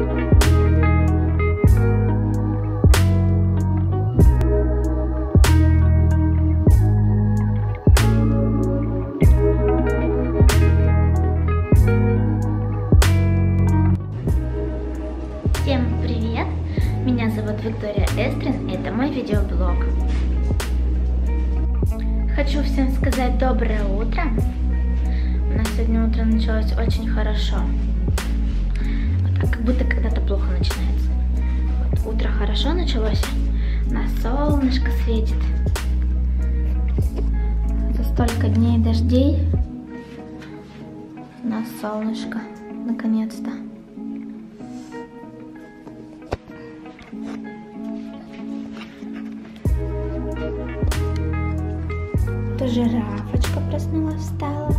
Всем привет! Меня зовут Виктория Эстрин, это мой видеоблог. Хочу всем сказать доброе утро. У нас сегодня утро началось очень хорошо. Как будто когда-то плохо начинается. Вот, утро хорошо началось, у нас солнышко светит. За столько дней дождей у нас солнышко, наконец-то. То жирафочка проснулась, встала.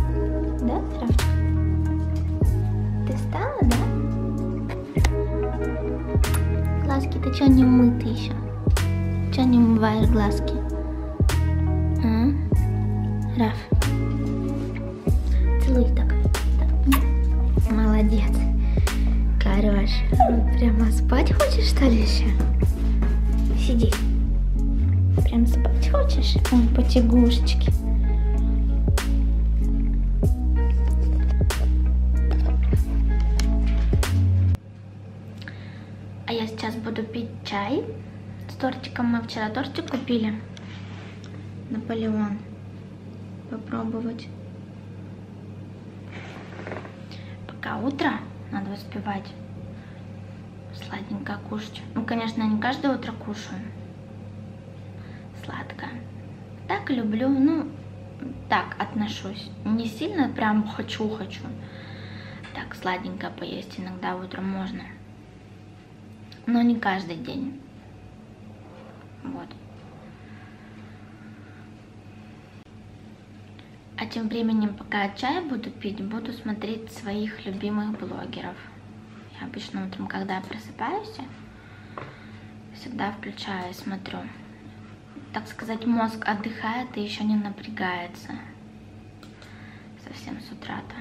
Ты что не умыты еще? Че не умываешь глазки? А? Раф. Целуй так. Молодец. Хорош. Вот Прямо спать хочешь, что ли, еще? Сиди. Прям спать хочешь? Ой, потягушечки. А я сейчас буду пить чай с тортиком. Мы вчера тортик купили. Наполеон. Попробовать. Пока утро, надо успевать сладенько кушать. Ну, конечно, не каждое утро кушаю сладкое. Так люблю, ну, так отношусь. Не сильно прям хочу-хочу. Так сладенько поесть иногда утром можно. Но не каждый день. Вот. А тем временем, пока чай буду пить, буду смотреть своих любимых блогеров. Я обычно утром, когда просыпаюсь, всегда включаю и смотрю так сказать, мозг отдыхает и еще не напрягается совсем с утра-то.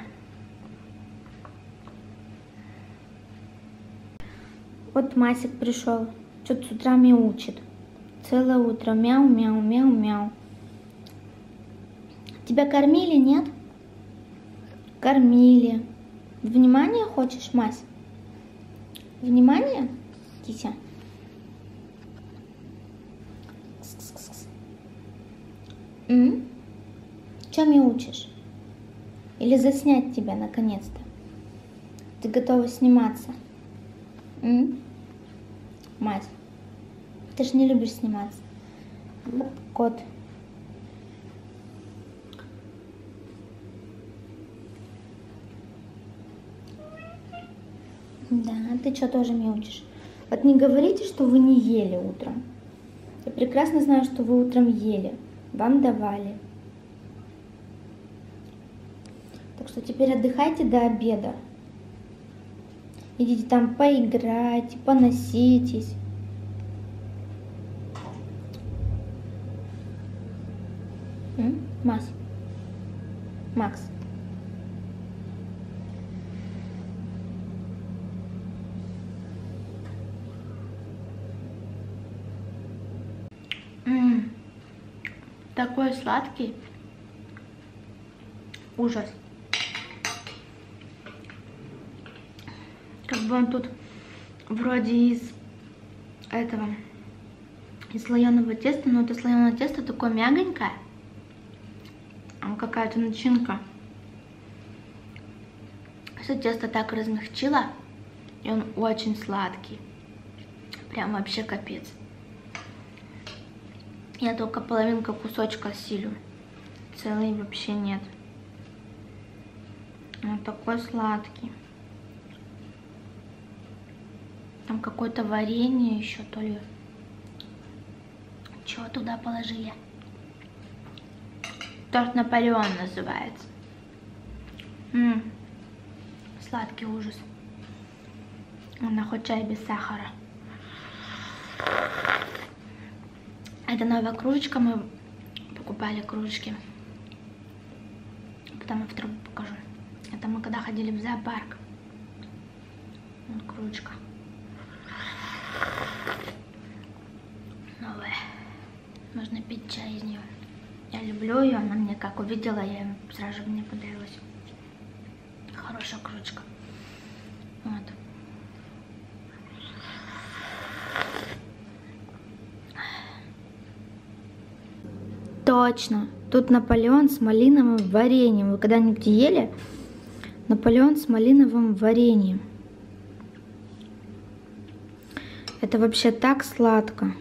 Вот Масик пришел, что-то с утра мяучит. Целое утро мяу-мяу-мяу-мяу. Тебя кормили, нет? Кормили. Внимание хочешь, Мась? Внимание, Кися? М? Чем мяучишь? Или заснять тебя наконец-то? Ты готова сниматься? М? Мать, ты же не любишь сниматься. Кот. Да, ты что тоже мяучишь? Вот не говорите, что вы не ели утром. Я прекрасно знаю, что вы утром ели вам давали. Так что теперь отдыхайте до обеда. Идите там поиграть, поноситесь. М? Макс. Макс. М такой сладкий. Ужас. Как бы он тут вроде из этого, из слоеного теста, но это слоеное тесто такое мягонькое. Какая-то начинка. Все тесто так размягчило, и он очень сладкий. Прям вообще капец. Я только половинка кусочка силю. Целый вообще нет. Он такой сладкий. Там какое-то варенье еще, то ли. Чего туда положили? Торт Наполеон называется. М -м, сладкий ужас. Она хоть чай без сахара. Это новая кружечка, мы покупали кружечки. Потом я вторую покажу. Это мы когда ходили в зоопарк. Вот кружечка. Нужно пить чай из нее. Я люблю ее, она мне как увидела, я сразу мне понравилась. Хорошая кружечка. Вот. Точно. Тут Наполеон с малиновым вареньем. Вы когда-нибудь ели? Наполеон с малиновым вареньем. Это вообще так сладко.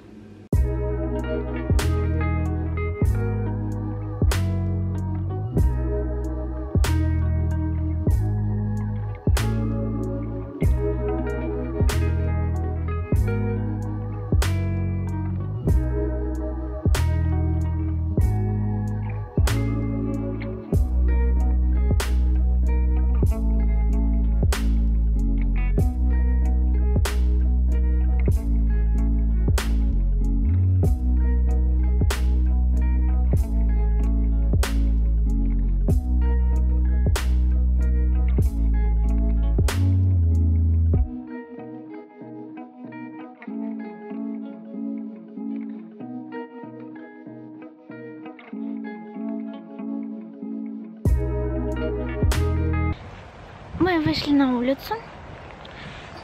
Вышли на улицу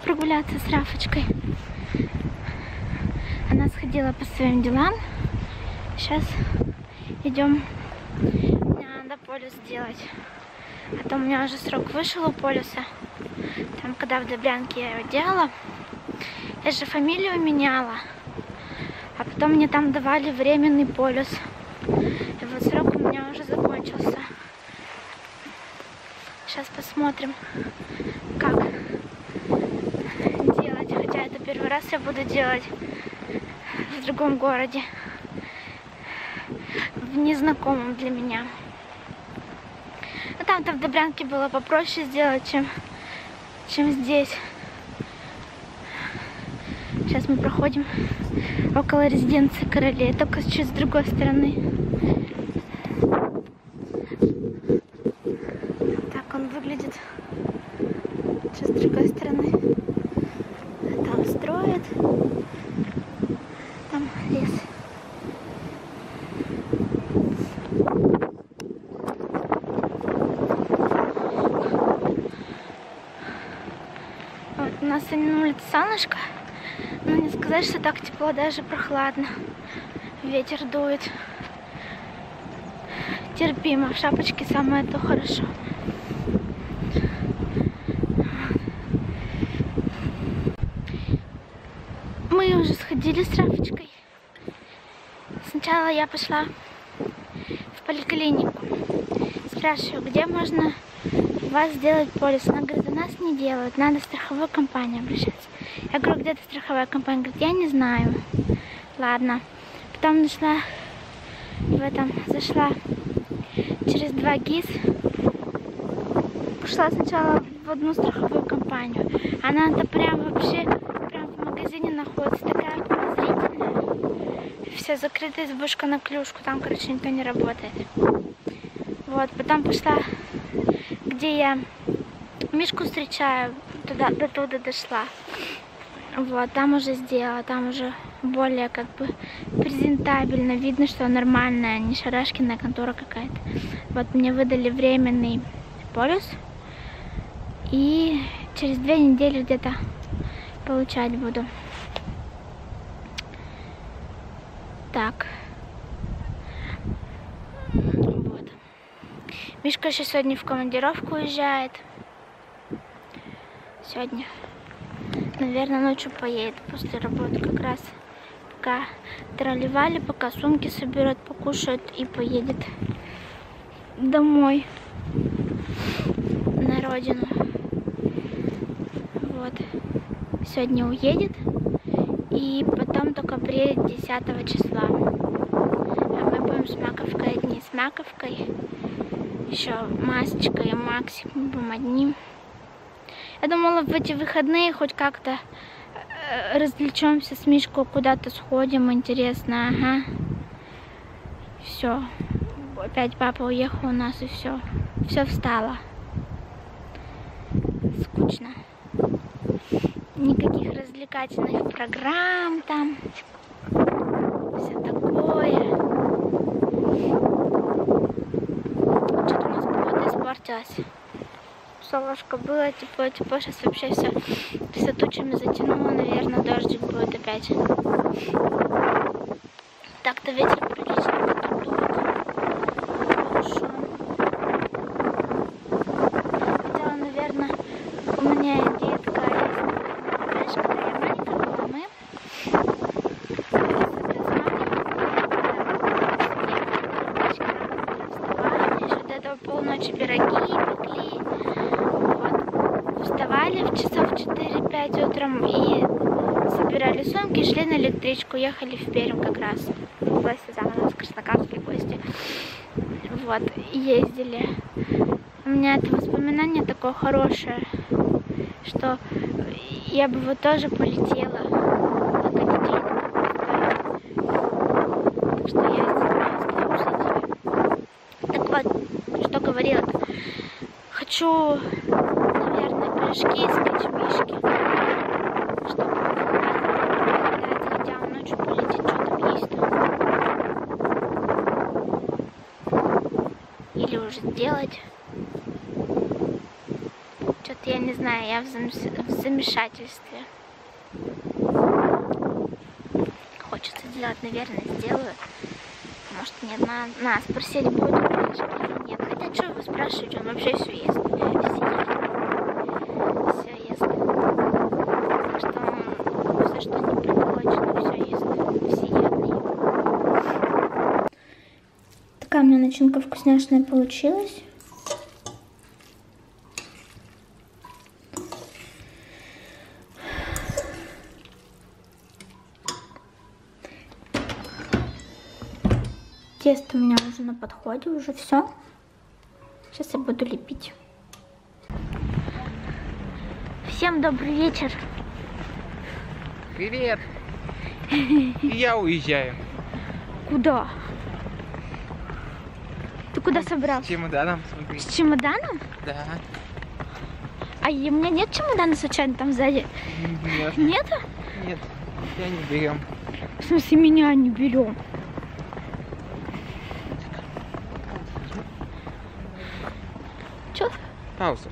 прогуляться с Рафочкой. Она сходила по своим делам. Сейчас идем. Мне надо полюс сделать. А то у меня уже срок вышел у полюса. Там, когда в Добрянке я его делала, я же фамилию меняла. А потом мне там давали временный полюс. И вот срок у меня уже закончился. Сейчас посмотрим, как делать. Хотя это первый раз я буду делать в другом городе. В незнакомом для меня. Но там-то в Добрянке было попроще сделать, чем, чем здесь. Сейчас мы проходим около резиденции королей, только чуть с другой стороны. выглядит. Сейчас с другой стороны. Там строят. Там лес. У нас сегодня на улице солнышко. Но не сказать, что так тепло, даже прохладно. Ветер дует. Терпимо. В шапочке самое то хорошо. Мы сходили с Рафочкой. Сначала я пошла в поликлинику. Спрашиваю, где можно вас сделать полис. Она говорит, у нас не делают, надо в страховую компанию обращаться. Я говорю, где-то страховая компания. Говорит, я не знаю. Ладно. Потом нашла в этом, зашла через два ГИС. Пошла сначала в одну страховую компанию. Она-то прям вообще магазине находится, такая подозрительная. Вся закрытая избушка на клюшку, там, короче, никто не работает. Вот, потом пошла, где я Мишку встречаю, туда, до туда дошла. Вот, там уже сделала, там уже более как бы презентабельно. Видно, что нормальная, не шарашкиная контора какая-то. Вот мне выдали временный полюс. И через две недели где-то получать буду. Так. Вот. Мишка еще сегодня в командировку уезжает. Сегодня, наверное, ночью поедет после работы как раз. Пока тролливали, пока сумки соберет, покушает и поедет домой на родину. Вот сегодня уедет. И потом только приедет 10 числа. А мы будем с Маковкой одни. С Маковкой, еще Масечка и Максик. Мы будем одни. Я думала, в эти выходные хоть как-то э, развлечемся с Мишкой, куда-то сходим, интересно, ага. Все. Опять папа уехал у нас и все. Все встало. Скучно никаких развлекательных программ там, все такое. Что-то у нас погода испортилась. Солнышко было, тепло, тепло. Сейчас вообще все, все тучами затянуло. Наверное, дождик будет опять. Так-то ветер прилично так дует. Хорошо. Хотела, наверное, у меня идея такая есть. Знаешь, когда я маленькая была, мы до этого полночи пироги пекли. Вот. Вставали в часов 4-5 утром и собирали сумки, шли на электричку, ехали в Пермь как раз. В гости там у нас краснокамские гости. Вот, ездили. У меня это воспоминание такое хорошее, что я бы вот тоже полетела. Что говорила-то? Хочу, наверное, пирожки испечь мишки. Чтобы покатать, хотя он ночью полетит, что там уже сделать. Что-то я не знаю, я в, зам... в замешательстве. Хочется сделать, наверное, сделаю. Может, нет, на, на спросили, будет или нет. Хотя, что вы спрашиваете, он вообще все ест. Все ест. Все ест. Так что он все, что не приходит, все ест. Всеядный. Такая у меня начинка вкусняшная получилась. Тесто у меня уже на подходе, уже все. Сейчас я буду лепить. Всем добрый вечер. Привет! Я уезжаю. Куда? Куда собрался? С чемоданом, смотри. С чемоданом? Да. А у меня нет чемодана случайно там сзади? Нет, Нет? нет, я не берем. В смысле меня не берем? Чё? Пауза.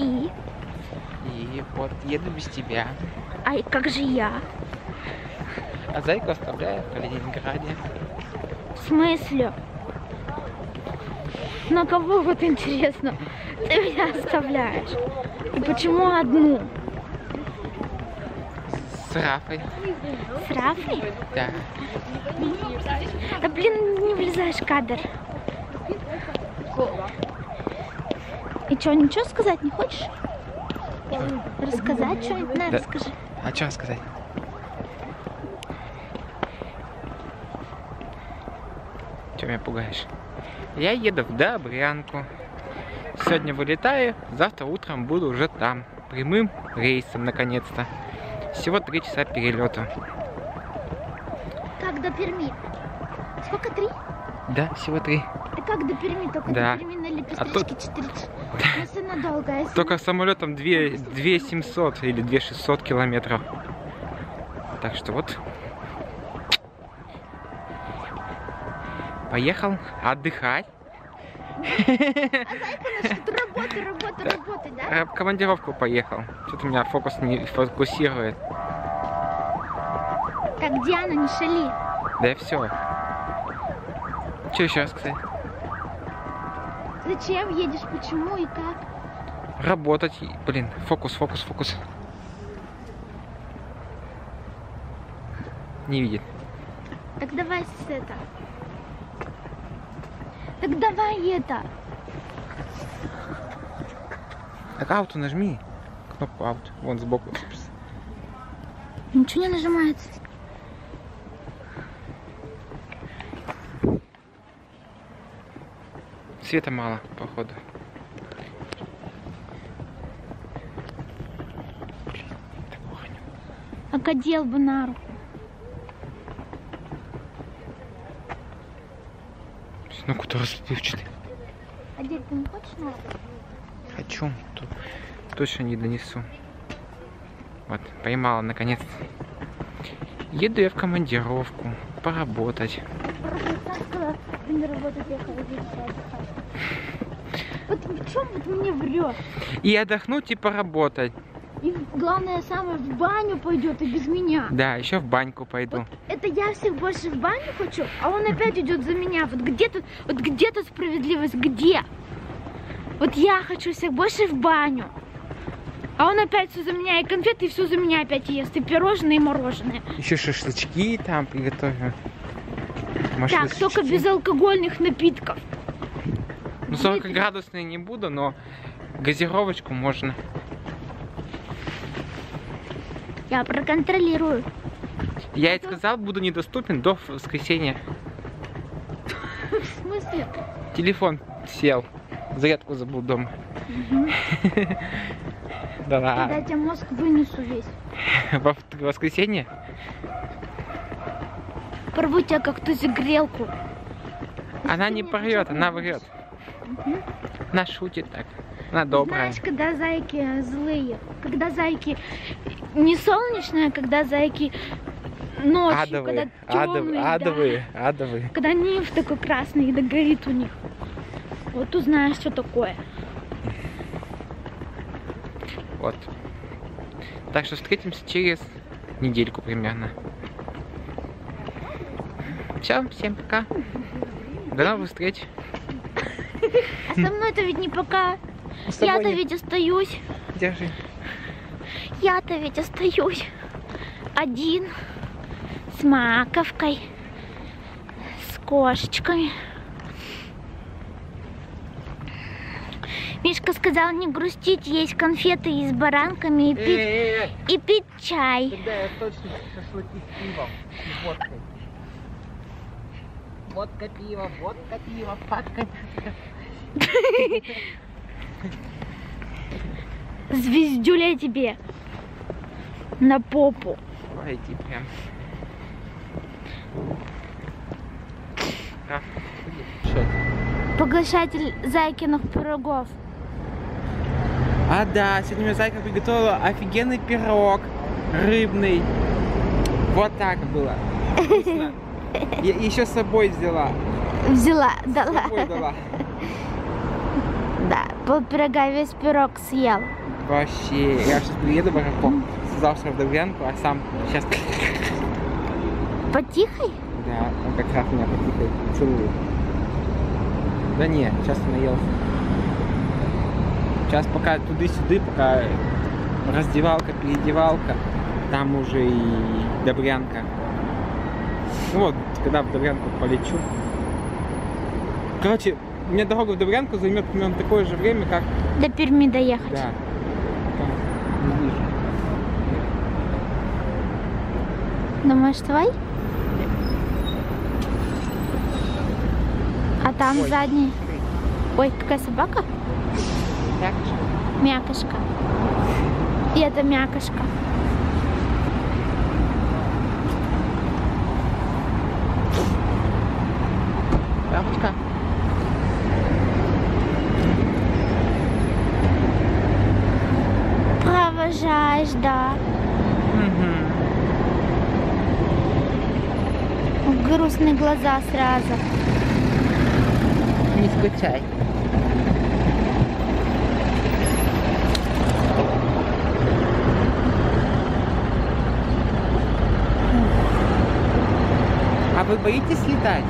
И? И вот еду без тебя. А как же я? А зайку оставляю в Калининграде. В смысле? На кого вот интересно? Ты меня оставляешь. И почему одну? С Рафой. С Рафой? Да. Да блин, не влезаешь в кадр. И что, ничего сказать не хочешь? Рассказать что-нибудь? На, Да. расскажи. А что сказать? Чем меня пугаешь? Я еду в Добрянку. Сегодня вылетаю, завтра утром буду уже там. Прямым рейсом, наконец-то. Всего три часа перелета. Как до Перми? Сколько, три? Да, всего три. А как до Перми? Только Да. до Перми на А Лепестричке 4 Если надолго, если... Только самолетом 2, 2 700 или 2 600 километров. Так что вот. Поехал отдыхать. А работа, работа, работа, да? А, В командировку поехал. Что-то у меня фокус не фокусирует. Так, Диана, не шали. Да и все. Что еще раз сказать? Зачем едешь, почему и как? Работать. Блин, фокус, фокус, фокус. Не видит. Так давай с это. Так давай это. Так ауту нажми. Кнопку аут. Вон сбоку. Ничего не нажимается. Света мало, походу. Окодел бы на руку. Куда расплывчатый? Одеть ты не хочешь на? Хочу. то- Точно не донесу. Вот, поймала наконец. Еду я в командировку. поработать. Вот в чем вот мне врет? И отдохнуть, и поработать. И главное самое, в баню пойдет и без меня. Да, еще в баньку пойду. Вот это я всех больше в баню хочу, а он опять идет за меня. Вот где тут, вот где тут справедливость? Где? Вот я хочу всех больше в баню. А он опять все за меня, и конфеты, и все за меня опять ест, и пирожные, и мороженое. Еще шашлычки там приготовим. Так, только без алкогольных напитков. Ну, 40 градусные не буду, но газировочку можно. Я проконтролирую. Я и сказал, буду недоступен до воскресенья. В смысле? Телефон сел. Зарядку забыл дома. Да Когда ладно. я тебе мозг вынесу весь. Во в воскресенье? Порву тебя как ту грелку. Она не порвет, она врет. Мгм. Она шутит так. Она добрая. Знаешь, когда зайки злые, когда зайки не солнечные, а когда зайки ночью, Адовые, когда адов- темные, да. адовые, адовые. когда ниф такой красный и догорит у них. Вот узнаешь, что такое. Вот. Так что встретимся через недельку примерно. Все, всем пока. До новых встреч. А со мной-то ведь не пока. Я-то не- ведь остаюсь. Держи. Я-то ведь остаюсь. Один. С маковкой. С кошечками. Мишка сказал не грустить, есть конфеты и с баранками и пить, и пить чай. Тогда я точно шашлыки с пивом и водкой. Водка, пиво, водка, пиво, фатка. Звездюля тебе на попу. Пойди прям. А? Поглощатель зайкиных пирогов. А да, сегодня мне Зайка приготовила офигенный пирог рыбный. Вот так было. Вкусно. Я еще с собой взяла. Взяла, С дала. собой дала. Да, пол пирога весь пирог съел. Вообще, я сейчас приеду в аэропорт завтра в Добрянку, а сам сейчас... Потихой? Да, он как раз меня потихо целует. Да не, сейчас наелся. Сейчас пока туды-сюды, пока раздевалка, переодевалка, там уже и Добрянка. Ну вот, когда в Добрянку полечу. Короче, мне дорога в Добрянку займет примерно такое же время, как... До Перми доехать. Да. Там, не ближе. Думаешь, твой? А там Ой. задний. Ой, какая собака? Же. Мякошка. И это мякошка. Рамочка. Провожаешь, да. Угу. Грустные глаза сразу. Не скучай. А вы боитесь летать?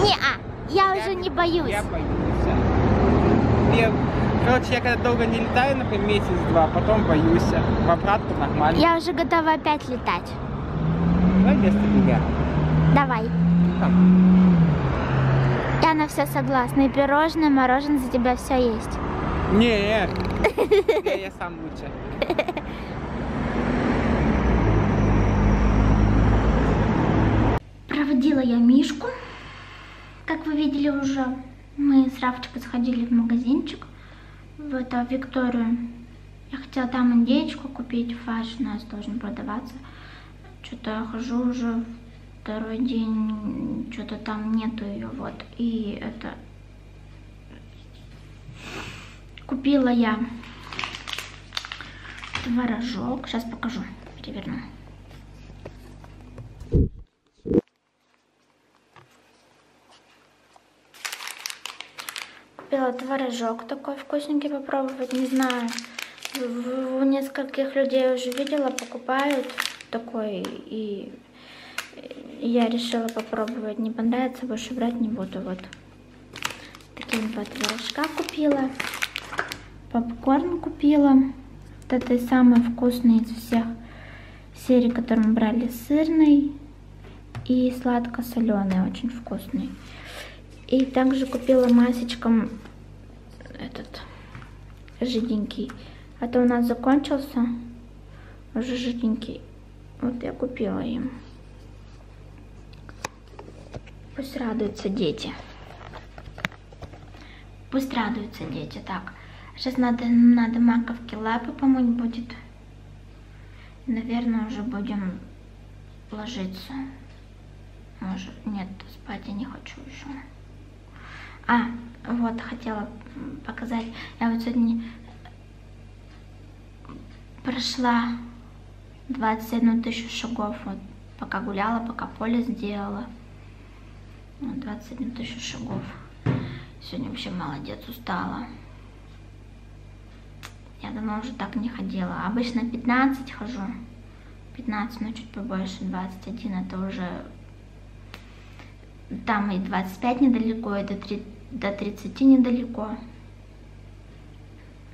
Не-а, я уже не боюсь. Я боюсь. Я, короче, я когда долго не летаю, например, месяц-два, потом боюсь. В обратку нормально. Я уже готова опять летать. Давай вместо меня. Давай. Я на все согласна. И пирожное, и мороженое за тебя все есть. Нет. Я, сам лучше. Проводила я Мишку. Как вы видели уже, мы с Рафчикой сходили в магазинчик. В это Викторию. Я хотела там индеечку купить, фарш у нас должен продаваться. Что-то я хожу уже второй день что-то там нету ее, вот, и это купила я творожок, сейчас покажу, переверну. Купила творожок такой вкусненький попробовать, не знаю, в нескольких людей уже видела, покупают такой и я решила попробовать. Не понравится, больше брать не буду. Вот такие два творожка купила, попкорн купила. Вот это самый вкусный из всех серий, которые мы брали, сырный и сладко-соленый, очень вкусный. И также купила масечком этот жиденький. А то у нас закончился уже жиденький. Вот я купила им. Пусть радуются дети. Пусть радуются дети. Так, сейчас надо, надо маковки лапы помыть будет. Наверное, уже будем ложиться. Может, нет, спать я не хочу еще. А, вот, хотела показать. Я вот сегодня прошла 21 тысячу шагов. Вот, пока гуляла, пока поле сделала. Вот, 21 тысячу шагов. Сегодня вообще молодец, устала. Я давно уже так не ходила. Обычно 15 хожу. 15, но чуть побольше, 21 это уже там и 25 недалеко, и до, 3, до 30 недалеко.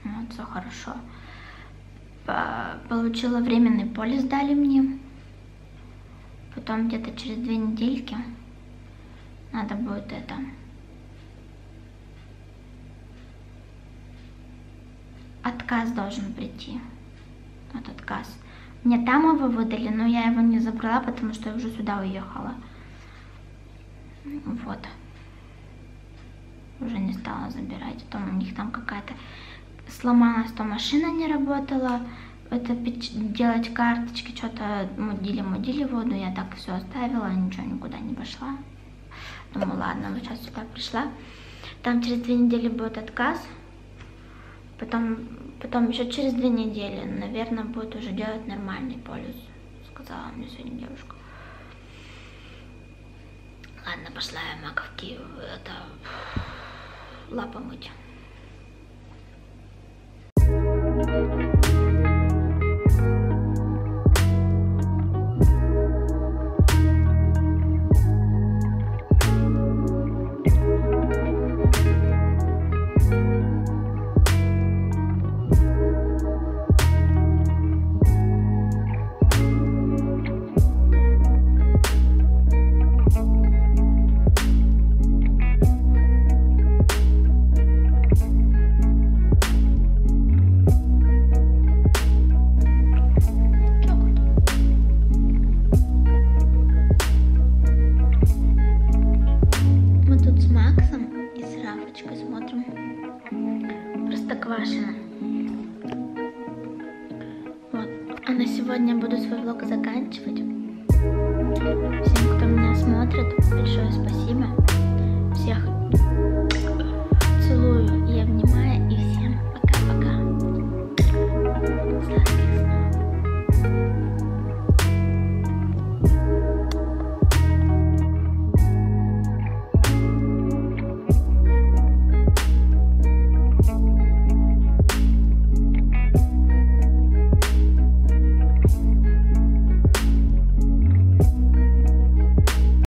Вот, все хорошо. Получила временный полис, дали мне. Потом где-то через две недельки надо будет это... Отказ должен прийти. Вот отказ. Мне там его выдали, но я его не забрала, потому что я уже сюда уехала. Вот. Уже не стала забирать. Потом у них там какая-то сломалась, то машина не работала. Это делать карточки, что-то мудили, мудили воду. Я так все оставила, ничего никуда не пошла. Думаю, ладно, вот сейчас сюда пришла. Там через две недели будет отказ. Потом, потом еще через две недели, наверное, будет уже делать нормальный полюс, сказала мне сегодня девушка. Ладно, пошла я маковки это лапа мыть. Простоквашино. Вот. А на сегодня буду свой влог заканчивать. Всем, кто меня смотрит, большое спасибо. Всех целую.